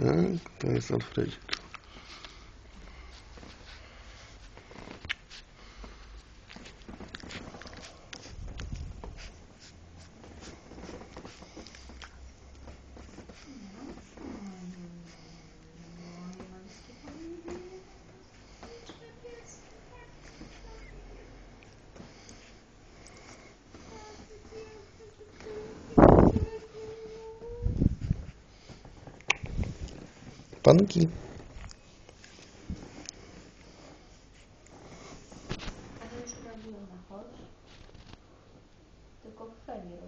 É, então é isso, Alfredo. Панки. Ты как сами.